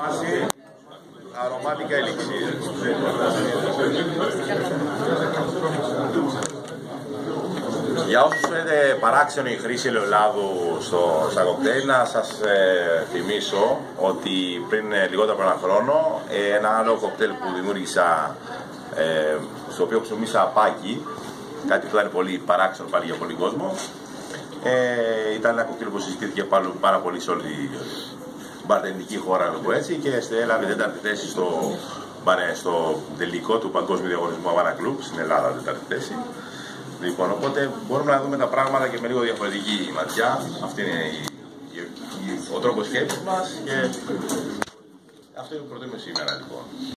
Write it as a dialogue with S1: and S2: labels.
S1: Βάση αρωμάτικα ελιξία. Για όσους φαίνεται παράξενο η χρήση ελαιολάδου στο, στα κοκτέιλ, να σας ε, θυμίσω ότι πριν ε, λιγότερο από ένα χρόνο ε, ένα άλλο κοκτέιλ που δημιούργησα, ε, στο οποίο χρησιμοποίησα πάκι, κάτι που ήταν πολύ παράξενο πάλι για πολύ κόσμο, ε, ήταν ένα κοκτέιλ που συζητήθηκε πάρα, πάρα πολύ σε όλη την μπαρτενική χώρα, να το πω έτσι, και έλαβε τέταρτη θέση στο, στο τελικό του Παγκόσμιου Διαγωνισμού Αβάνα Κλουμπ στην Ελλάδα, τέταρτη θέση. Λοιπόν, οπότε μπορούμε να δούμε τα πράγματα και με λίγο διαφορετική ματιά. Αυτή είναι η, η, η, ο τρόπος σκέψης μας και αυτό είναι που προτείνουμε σήμερα λοιπόν.